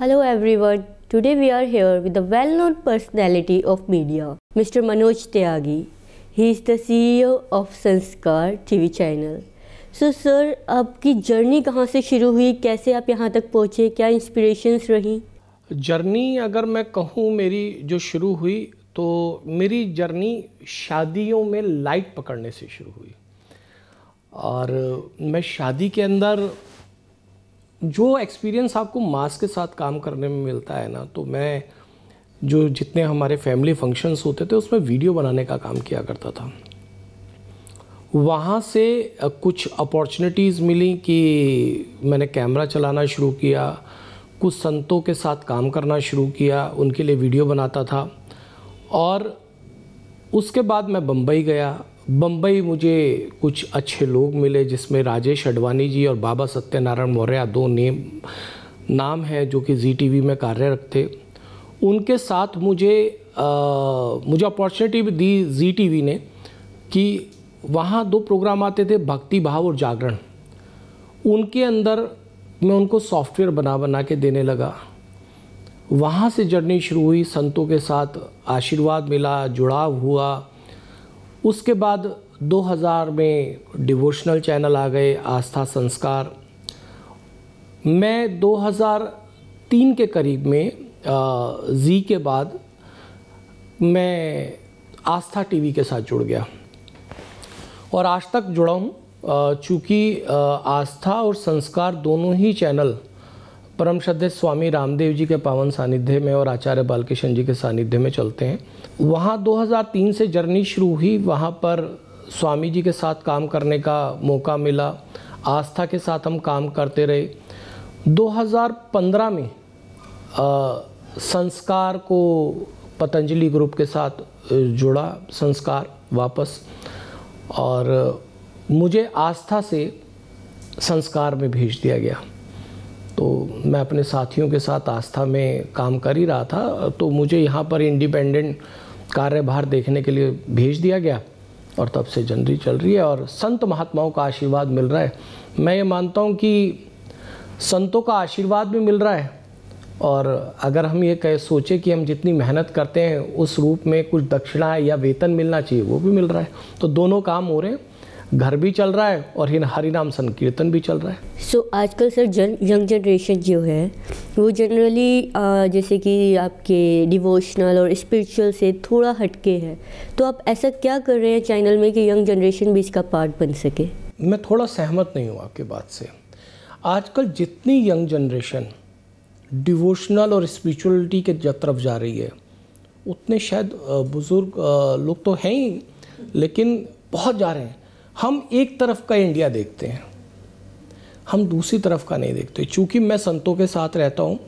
Hello everyone. Today we are here with the well-known personality of media, Mr. Manoj Tyagi. He is the CEO of Sanskar TV channel. So so, sir आपकी journey कहाँ से शुरू हुई कैसे आप यहाँ तक पहुँचे क्या इंस्पिरेशंस रही जर्नी अगर मैं कहूँ मेरी जो शुरू हुई तो मेरी जर्नी शादियों में लाइट पकड़ने से शुरू हुई और मैं शादी के अंदर जो एक्सपीरियंस आपको मास के साथ काम करने में मिलता है ना तो मैं जो जितने हमारे फैमिली फ़ंक्शंस होते थे, उसमें वीडियो बनाने का काम किया करता था। वहाँ से कुछ अपॉर्चुनिटीज़ मिली कि मैंने कैमरा चलाना शुरू किया, कुछ संतों के साथ काम करना शुरू किया, उनके लिए वीडियो बनाता था। और उसके बाद मैं बम्बई गया बम्बई मुझे कुछ अच्छे लोग मिले जिसमें राजेश अडवाणी जी और बाबा सत्यनारायण मौर्य दो नेम नाम हैं जो कि जी टी में कार्यरत थे उनके साथ मुझे आ, मुझे अपॉर्चुनिटी भी दी जी टी ने कि वहाँ दो प्रोग्राम आते थे भक्ति भाव और जागरण। उनके अंदर मैं उनको सॉफ्टवेयर बना बना के देने लगा। वहाँ से जर्नी शुरू हुई संतों के साथ आशीर्वाद मिला जुड़ाव हुआ। उसके बाद 2000 में डिवोशनल चैनल आ गए, आस्था संस्कार। मैं 2003 के करीब में जी के बाद मैं आस्था टीवी के साथ जुड़ गया। और आज तक जुड़ा हूँ। चूँकि आस्था और संस्कार दोनों ही चैनल परम श्रद्धे स्वामी रामदेव जी के पावन सानिध्य में और आचार्य बालकृष्ण जी के सानिध्य में चलते हैं। वहाँ 2003 से जर्नी शुरू हुई। वहाँ पर स्वामी जी के साथ काम करने का मौका मिला। आस्था के साथ हम काम करते रहे। 2015 में आ, संस्कार को पतंजलि ग्रुप के साथ जुड़ा संस्कार वापस। और मुझे आस्था से संस्कार में भेज दिया गया। तो मैं अपने साथियों के साथ आस्था में काम कर ही रहा था। तो मुझे यहाँ पर इंडिपेंडेंट कार्यभार देखने के लिए भेज दिया गया और तब से जनरी चल रही है और संत महात्माओं का आशीर्वाद मिल रहा है। मैं ये मानता हूँ कि संतों का आशीर्वाद भी मिल रहा है और अगर हम ये कह सोचे कि हम जितनी मेहनत करते हैं, उस रूप में कुछ दक्षिणा या वेतन मिलना चाहिए, वो भी मिल रहा है। तो दोनों काम हो रहे हैं। घर भी चल रहा है और हरिनाम संकीर्तन भी चल रहा है। सो so, आजकल सर जन यंग जनरेशन जो है वो जनरली जैसे कि आपके डिवोशनल और स्पिरिचुअल से थोड़ा हटके है। तो आप ऐसा क्या कर रहे हैं चैनल में कि यंग जनरेशन भी इसका पार्ट बन सके? मैं थोड़ा सहमत नहीं हूँ आपके बात से। आजकल जितनी यंग जनरेशन डिवोशनल और स्पिरिचुअलिटी के तरफ़ जा रही है उतने शायद बुज़ुर्ग लोग तो हैं ही लेकिन बहुत जा रहे हैं। हम एक तरफ़ का इंडिया देखते हैं, हम दूसरी तरफ़ का नहीं देखते। चूँकि मैं संतों के साथ रहता हूँ,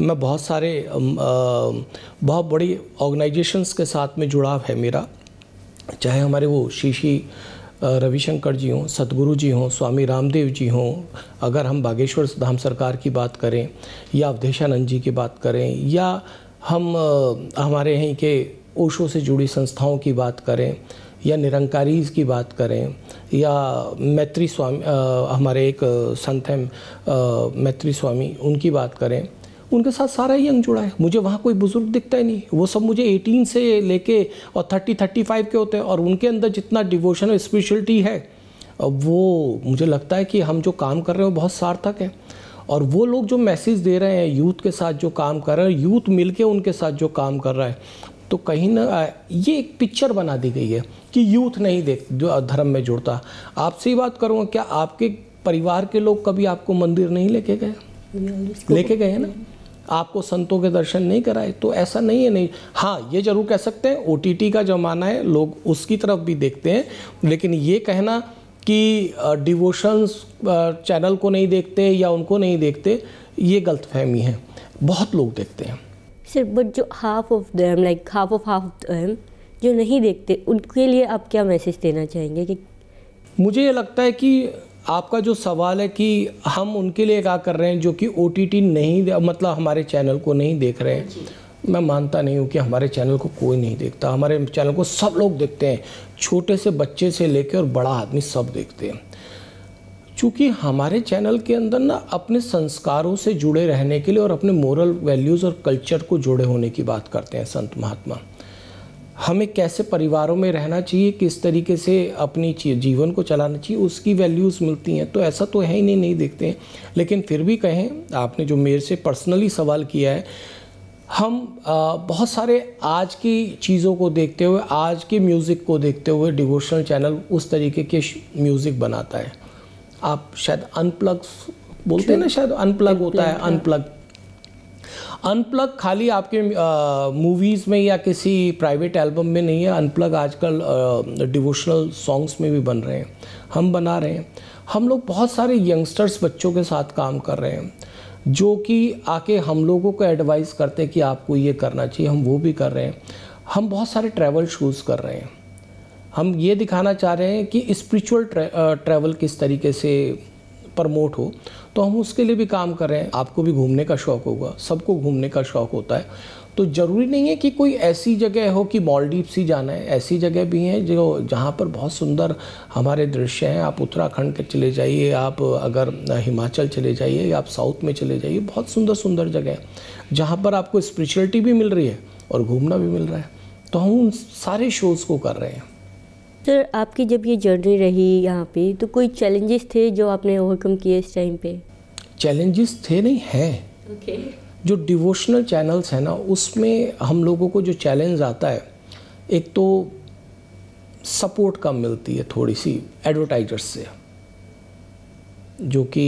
मैं बहुत सारे बहुत बड़ी ऑर्गेनाइजेशंस के साथ में जुड़ाव है मेरा। चाहे हमारे वो शीशी रविशंकर जी हों, सतगुरु जी हों, स्वामी रामदेव जी हों, अगर हम बागेश्वर धाम सरकार की बात करें, या अवधेशानंद जी की बात करें, या हम हमारे यहीं के ओशो से जुड़ी संस्थाओं की बात करें या निरंकारी की बात करें या मैत्री स्वामी आ, हमारे एक संत हैं मैत्री स्वामी उनकी बात करें उनके साथ सारा ही यंग जुड़ा है। मुझे वहाँ कोई बुज़ुर्ग दिखता ही नहीं। वो सब मुझे 18 से लेके और 30 35 के होते हैं और उनके अंदर जितना डिवोशन और स्पिरिचुअलिटी है वो मुझे लगता है कि हम जो काम कर रहे हैं वो बहुत सार्थक है। और वो लोग जो मैसेज दे रहे हैं यूथ के साथ जो काम कर रहे हैं यूथ मिल उनके साथ जो काम कर रहा है तो कहीं ना ये एक पिक्चर बना दी गई है कि यूथ नहीं देख, जो धर्म में जुड़ता। आपसे ही बात करूँगा क्या आपके परिवार के लोग कभी आपको मंदिर नहीं लेके गए? लेके गए हैं ना? आपको संतों के दर्शन नहीं कराए तो ऐसा नहीं है, नहीं। हाँ ये ज़रूर कह सकते हैं ओटीटी का ज़माना है, लोग उसकी तरफ़ भी देखते हैं, लेकिन ये कहना कि डिवोशंस चैनल को नहीं देखते या उनको नहीं देखते, ये गलत फहमी है। बहुत लोग देखते हैं। सर बट जो half of them like half of half them जो नहीं देखते उनके लिए आप क्या मैसेज देना चाहेंगे कि मुझे ये लगता है कि आपका जो सवाल है कि हम उनके लिए क्या कर रहे हैं जो कि ओटीटी नहीं मतलब हमारे चैनल को नहीं देख रहे हैं। मैं मानता नहीं हूँ कि हमारे चैनल को कोई नहीं देखता। हमारे चैनल को सब लोग देखते हैं। छोटे से बच्चे से लेकर और बड़ा आदमी सब देखते हैं। चूँकि हमारे चैनल के अंदर ना अपने संस्कारों से जुड़े रहने के लिए और अपने मोरल वैल्यूज़ और कल्चर को जुड़े होने की बात करते हैं संत महात्मा। हमें कैसे परिवारों में रहना चाहिए किस तरीके से अपनी जीवन को चलाना चाहिए उसकी वैल्यूज़ मिलती हैं। तो ऐसा तो है ही नहीं नहीं देखते हैं। लेकिन फिर भी कहें आपने जो मेरे से पर्सनली सवाल किया है हम आ, बहुत सारे आज की चीज़ों को देखते हुए आज के म्यूज़िक को देखते हुए डिवोशनल चैनल उस तरीके के म्यूज़िक बनाता है। आप शायद अनप्लग बोलते हैं ना शायद अनप्लग होता है अनप्लग अनप्लग खाली आपके मूवीज़ में या किसी प्राइवेट एल्बम में नहीं है अनप्लग आजकल डिवोशनल सॉन्ग्स में भी बन रहे हैं। हम बना रहे हैं। हम लोग बहुत सारे यंगस्टर्स बच्चों के साथ काम कर रहे हैं जो कि आके हम लोगों को एडवाइस करते हैं कि आपको ये करना चाहिए हम वो भी कर रहे हैं। हम बहुत सारे ट्रैवल शूज़ कर रहे हैं। हम ये दिखाना चाह रहे हैं कि स्पिरिचुअल ट्रैवल किस तरीके से प्रमोट हो तो हम उसके लिए भी काम कर रहे हैं। आपको भी घूमने का शौक़ होगा, सबको घूमने का शौक़ होता है। तो ज़रूरी नहीं है कि कोई ऐसी जगह हो कि मालदीव सी जाना है। ऐसी जगह भी हैं जो, जहाँ पर बहुत सुंदर हमारे दृश्य हैं। आप उत्तराखंड के चले जाइए, आप अगर हिमाचल चले जाइए या आप साउथ में चले जाइए, बहुत सुंदर सुंदर जगह है, जहाँ पर आपको स्पिरिचुअलिटी भी मिल रही है और घूमना भी मिल रहा है। तो हम उन सारे शोज़ को कर रहे हैं। सर आपकी जब ये जर्नी रही यहाँ पे तो कोई चैलेंजेस थे जो आपने ओवरकम किए इस टाइम पे? चैलेंजेस थे नहीं है। Okay. जो डिवोशनल चैनल्स हैं ना उसमें हम लोगों को जो चैलेंज आता है एक तो सपोर्ट कम मिलती है थोड़ी सी एडवर्टाइजर्स से। जो कि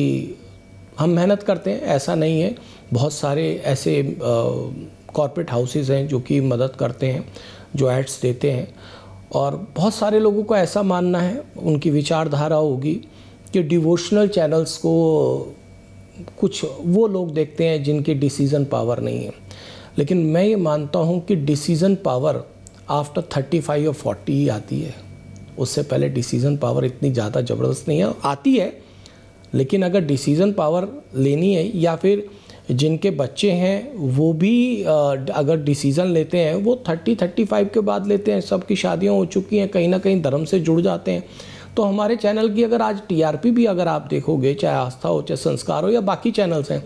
हम मेहनत करते हैं ऐसा नहीं है। बहुत सारे ऐसे कॉरपोरेट हाउसेज हैं जो कि मदद करते हैं जो एड्स देते हैं। और बहुत सारे लोगों को ऐसा मानना है, उनकी विचारधारा होगी कि डिवोशनल चैनल्स को कुछ वो लोग देखते हैं जिनकी डिसीज़न पावर नहीं है। लेकिन मैं ये मानता हूँ कि decision power after thirty five और फोर्टी ही आती है। उससे पहले डिसीज़न पावर इतनी ज़्यादा ज़बरदस्त नहीं है, आती है। लेकिन अगर डिसीज़न पावर लेनी है या फिर जिनके बच्चे हैं, वो भी अगर डिसीज़न लेते हैं, वो थर्टी थर्टी फाइव के बाद लेते हैं। सबकी शादियाँ हो चुकी हैं, कहीं ना कहीं धर्म से जुड़ जाते हैं। तो हमारे चैनल की अगर आज टीआरपी भी अगर आप देखोगे, चाहे आस्था हो, चाहे संस्कार हो, या बाकी चैनल्स हैं,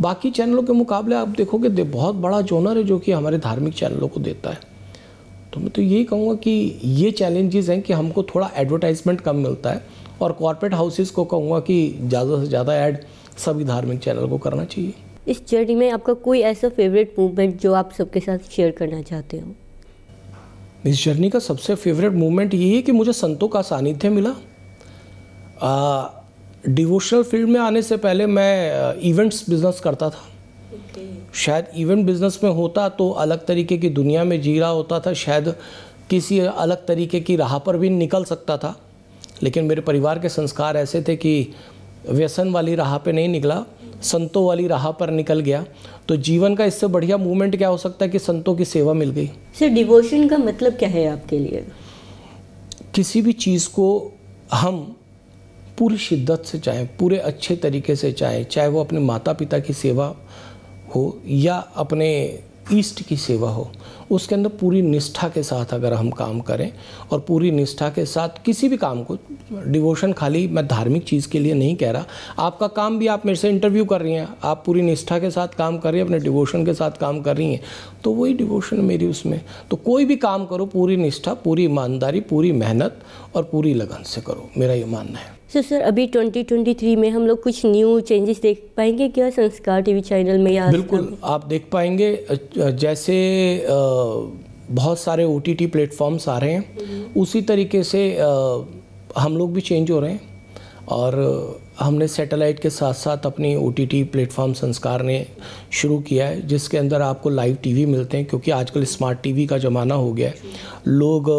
बाकी चैनलों के मुकाबले आप देखोगे, दे, बहुत बड़ा जोनर है जो कि हमारे धार्मिक चैनलों को देता है। तो मैं तो यही कहूँगा कि ये चैलेंजेस हैं कि हमको थोड़ा एडवर्टाइजमेंट कम मिलता है, और कॉरपोरेट हाउसेस को कहूँगा कि ज़्यादा से ज़्यादा ऐड सभी धार्मिक चैनल को करना चाहिए। इस जर्नी में आपका कोई ऐसा फेवरेट मूवमेंट जो आप सबके साथ शेयर करना चाहते हो? इस जर्नी का सबसे फेवरेट मूवमेंट यही है कि मुझे संतों का सानिध्य मिला। डिवोशनल फ़ील्ड में आने से पहले मैं इवेंट्स बिज़नेस करता था। Okay. शायद इवेंट बिज़नेस में होता तो अलग तरीके की दुनिया में जी रहा होता था शायद किसी अलग तरीके की राह पर भी निकल सकता था। लेकिन मेरे परिवार के संस्कार ऐसे थे कि व्यसन वाली राह पे नहीं निकला। संतों वाली राह पर निकल गया। तो जीवन का इससे बढ़िया मूवमेंट क्या हो सकता है कि संतों की सेवा मिल गई? सर डिवोशन का मतलब क्या है आपके लिए? किसी भी चीज़ को हम पूरी शिद्दत से चाहें पूरे अच्छे तरीके से चाहें चाहे वो अपने माता पिता की सेवा हो या अपने ईस्ट की सेवा हो उसके अंदर पूरी निष्ठा के साथ अगर हम काम करें और पूरी निष्ठा के साथ किसी भी काम को डिवोशन खाली मैं धार्मिक चीज़ के लिए नहीं कह रहा। आपका काम भी आप मेरे से इंटरव्यू कर रही हैं आप पूरी निष्ठा के साथ काम कर रही हैं अपने डिवोशन के साथ काम कर रही हैं तो वही डिवोशन मेरी उसमें। तो कोई भी काम करो पूरी निष्ठा पूरी ईमानदारी पूरी मेहनत और पूरी लगन से करो मेरा ये मानना है। सर सर अभी 2023 में हम लोग कुछ न्यू चेंजेस देख पाएँगे क्या? संस्कार टीवी चैनल में या बिल्कुल आप देख पाएँगे जैसे बहुत सारे ओ टी प्लेटफॉर्म्स आ रहे हैं हम्म। उसी तरीके से हम लोग भी चेंज हो रहे हैं और हमने सैटेलाइट के साथ साथ अपनी ओ टी टी प्लेटफॉर्म संस्कार ने शुरू किया है, जिसके अंदर आपको लाइव टीवी मिलते हैं, क्योंकि आजकल स्मार्ट टीवी का ज़माना हो गया है। लोग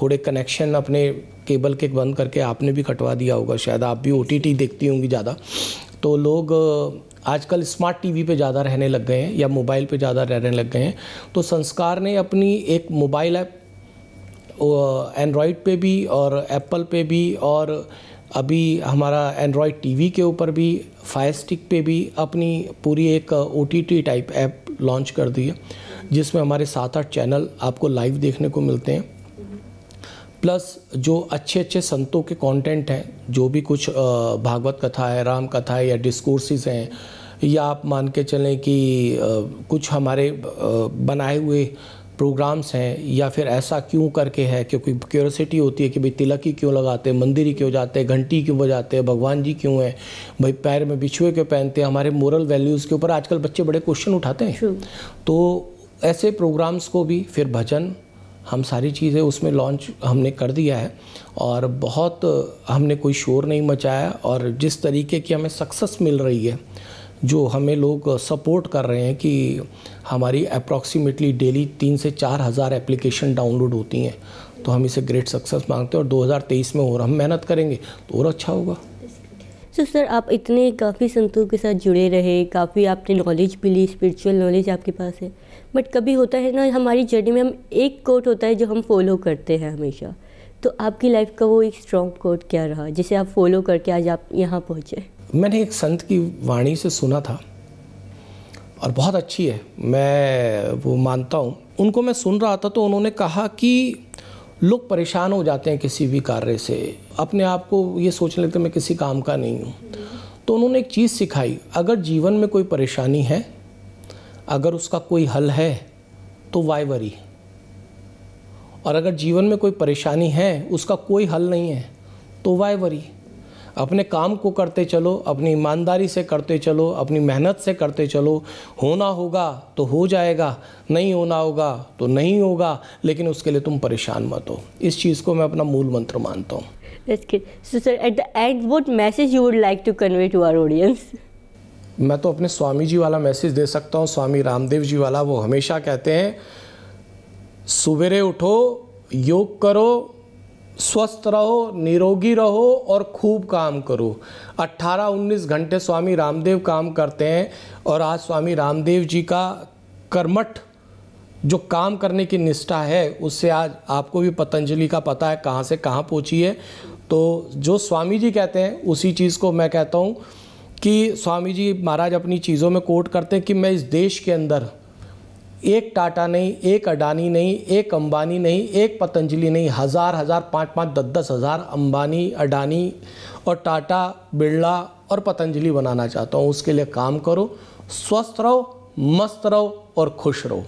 थोड़े कनेक्शन अपने केबल के बंद करके आपने भी कटवा दिया होगा, शायद आप भी ओ टी टी देखती होंगी ज़्यादा। तो लोग आजकल स्मार्ट टीवी पे ज़्यादा रहने लग गए हैं या मोबाइल पे ज़्यादा रहने लग गए हैं। तो संस्कार ने अपनी एक मोबाइल ऐप एंड्रॉयड पे भी और एप्पल पे भी और अभी हमारा एंड्रॉयड टीवी के ऊपर भी फायर स्टिक पे भी अपनी पूरी एक ओटीटी टाइप ऐप लॉन्च कर दी है, जिसमें हमारे सात आठ चैनल आपको लाइव देखने को मिलते हैं। प्लस जो अच्छे अच्छे संतों के कंटेंट हैं, जो भी कुछ भागवत कथा है, राम कथा है या डिस्कोर्सेज हैं, या आप मान के चलें कि कुछ हमारे बनाए हुए प्रोग्राम्स हैं या फिर ऐसा क्यों करके है? क्योंकि क्यूरसिटी होती है कि भाई तिलक ही क्यों लगाते हैं? मंदिर ही क्यों जाते हैं? घंटी क्यों बजाते हैं? भगवान जी क्यों हैं? भाई पैर में बिछुए क्यों पहनते हैं? हमारे मोरल वैल्यूज़ के ऊपर आजकल बच्चे बड़े क्वेश्चन उठाते हैं। तो ऐसे प्रोग्राम्स को भी फिर भजन हम सारी चीज़ें उसमें लॉन्च हमने कर दिया है और बहुत हमने कोई शोर नहीं मचाया और जिस तरीके की हमें सक्सेस मिल रही है जो हमें लोग सपोर्ट कर रहे हैं कि हमारी अप्रॉक्सीमेटली डेली तीन से चार हज़ार एप्लीकेशन डाउनलोड होती हैं तो हम इसे ग्रेट सक्सेस मांगते हैं और 2023 में और हम मेहनत करेंगे तो और अच्छा होगा। तो सर आप इतने काफ़ी संतों के साथ जुड़े रहे, काफ़ी आपने नॉलेज भी ली स्पिरिचुअल नॉलेज आपके पास है। बट कभी होता है ना, हमारी जर्नी में हम एक कोट होता है जो हम फॉलो करते हैं हमेशा। तो आपकी लाइफ का वो एक स्ट्रॉन्ग कोट क्या रहा, जिसे आप फॉलो करके आज आप यहाँ पहुँचे? मैंने एक संत की वाणी से सुना था और बहुत अच्छी है। मैं वो मानता हूँ। उनको मैं सुन रहा था तो उन्होंने कहा कि लोग परेशान हो जाते हैं किसी भी कार्य से। अपने आप को ये सोच लेते मैं किसी काम का नहीं हूँ। तो उन्होंने एक चीज़ सिखाई, अगर जीवन में कोई परेशानी है, अगर उसका कोई हल है तो वाई वरी। और अगर जीवन में कोई परेशानी है, उसका कोई हल नहीं है तो वाई वरी। अपने काम को करते चलो अपनी ईमानदारी से करते चलो अपनी मेहनत से करते चलो। होना होगा तो हो जाएगा नहीं होना होगा तो नहीं होगा लेकिन उसके लिए तुम परेशान मत हो। इस चीज़ को मैं अपना मूल मंत्र मानता हूँ। So, sir, at the end, what message you would like to convey to our audience? मैं तो अपने स्वामी जी वाला मैसेज दे सकता हूँ स्वामी रामदेव जी वाला। वो हमेशा कहते हैं सवेरे उठो योग करो स्वस्थ रहो, निरोगी रहो और खूब काम करो। 18-19 घंटे स्वामी रामदेव काम करते हैं और आज स्वामी रामदेव जी का कर्मठ जो काम करने की निष्ठा है, उससे आज आपको भी पतंजलि का पता है कहाँ से कहाँ पहुँची है। तो जो स्वामी जी कहते हैं, उसी चीज़ को मैं कहता हूँ कि स्वामी जी महाराज अपनी चीज़ों में कोट करते हैं कि मैं इस देश के अंदर एक टाटा नहीं, एक अडानी नहीं, एक अंबानी नहीं, एक पतंजलि नहीं, हज़ार हज़ार, पाँच पाँच, दस दस हज़ार अम्बानी अडानी और टाटा, बिरला और पतंजलि बनाना चाहता हूँ। उसके लिए काम करो, स्वस्थ रहो, मस्त रहो और खुश रहो।